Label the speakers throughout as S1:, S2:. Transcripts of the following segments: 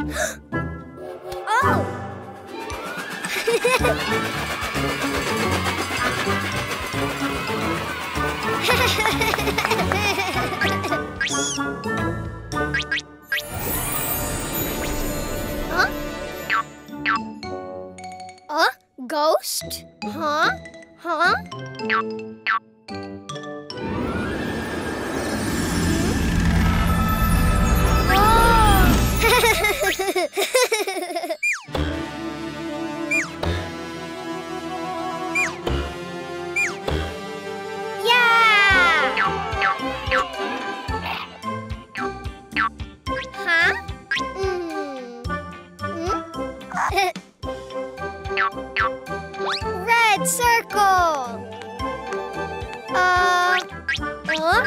S1: oh! huh? Uh, ghost? Huh? Huh? Uh... Huh?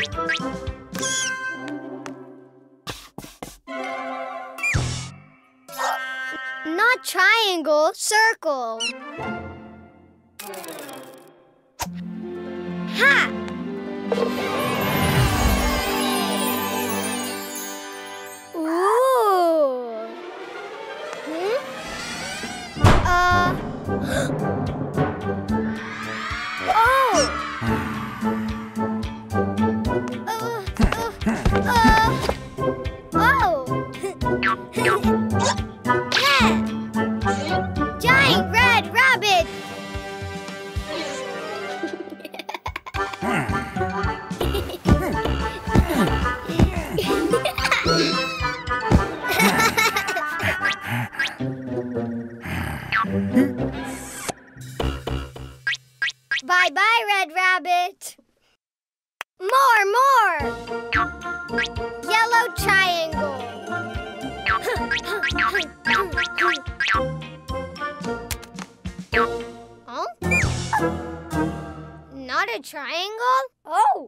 S1: Not triangle, circle. Ha! Ooh. Hmm? Uh. Bye bye, Red Rabbit. More, more. Yellow triangle. huh? Not a triangle? Oh.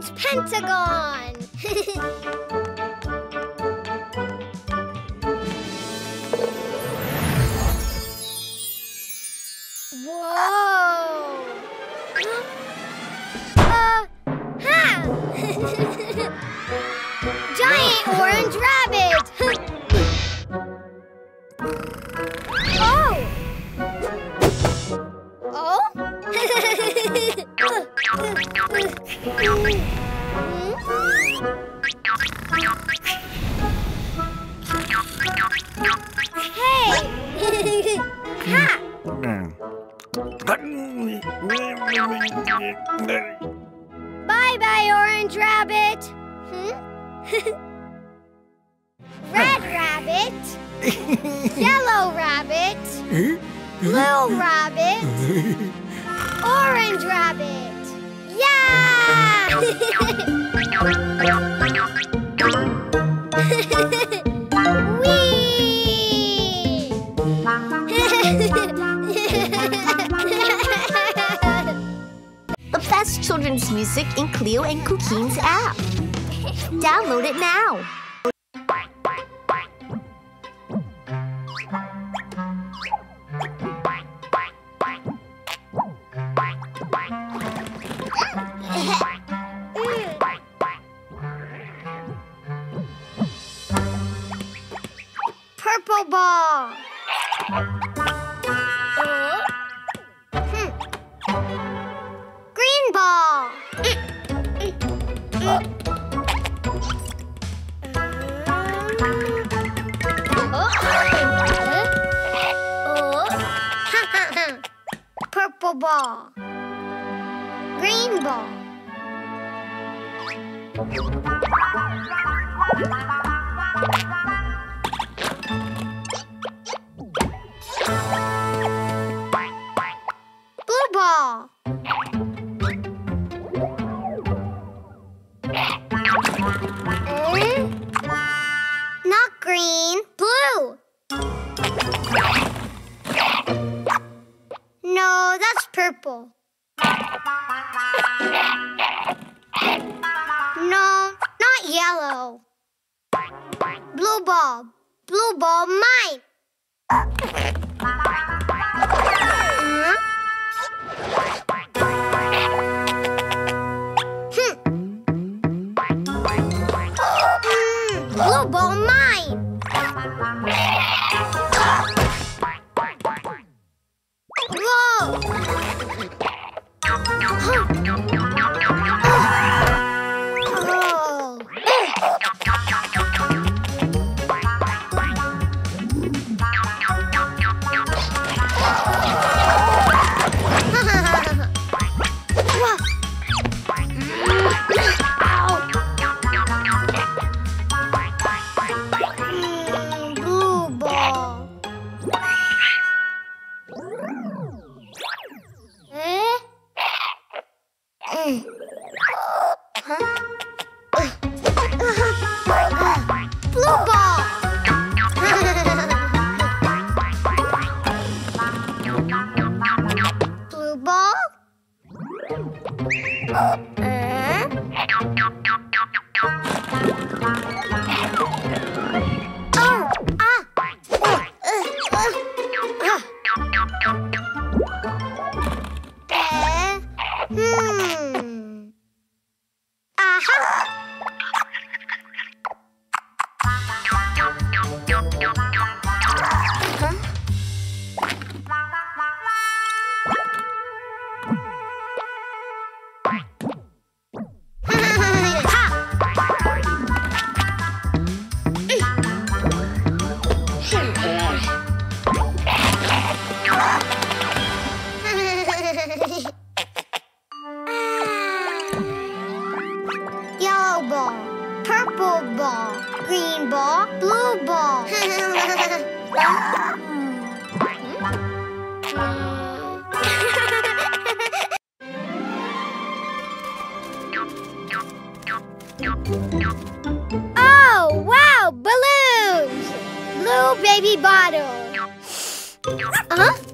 S1: Pentagon! Whoa! Uh, ha! Rabbit, Yellow Rabbit, Blue Rabbit, Orange Rabbit. Yeah!
S2: the best children's music in Cleo and Cuquin's app. Download it now.
S1: ball. Green ball. Blue ball, blue ball mine. huh? Hey! Oh, wow, balloons! Blue baby bottle. Uh huh?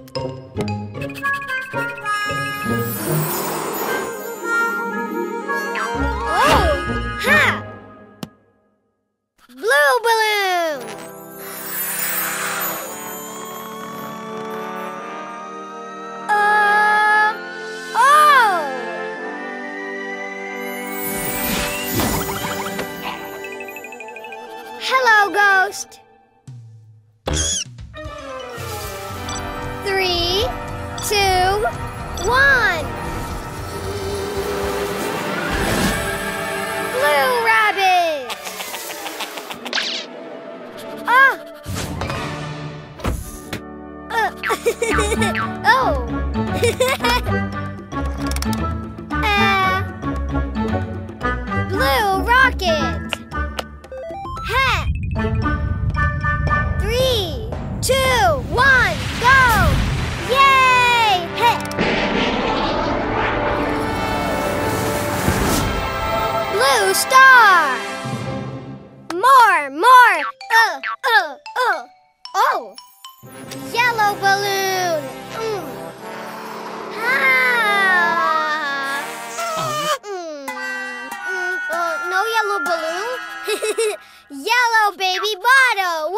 S1: oh! Uh, blue rocket! Three, two, one, go! Yay! Blue star! More, more! Ugh. yellow balloon. Ah. Oh. Mm. Mm. Mm. Oh, no yellow balloon. yellow baby bottle.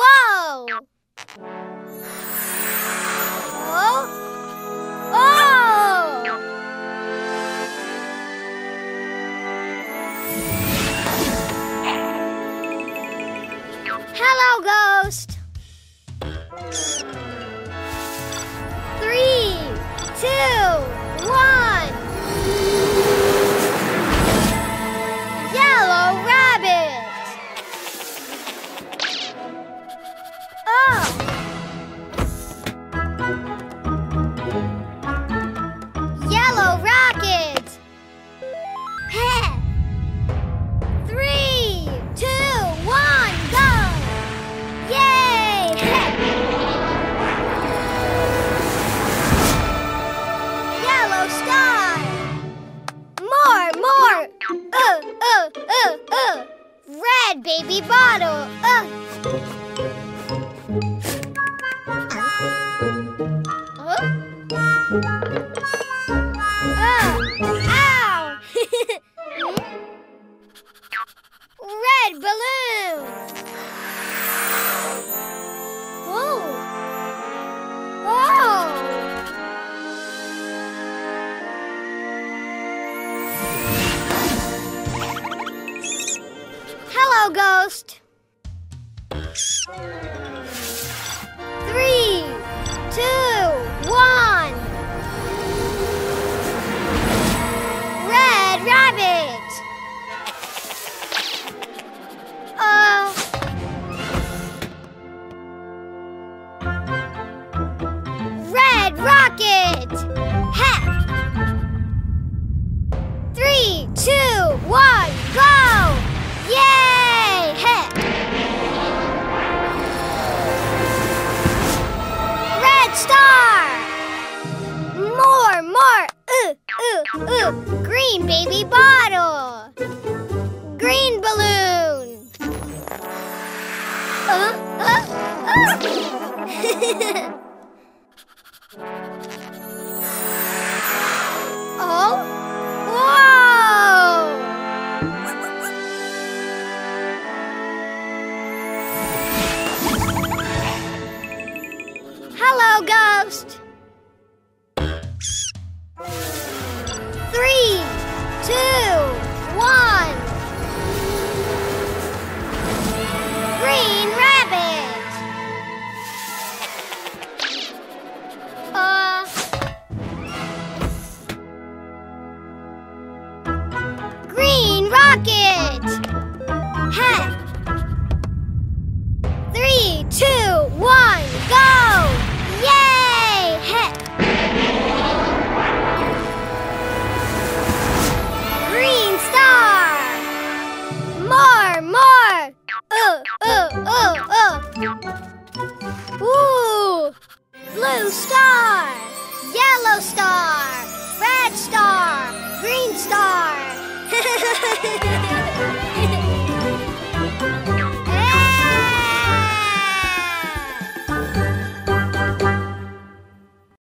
S1: Ghost! Green baby bottle. Green balloon. Uh, uh, uh.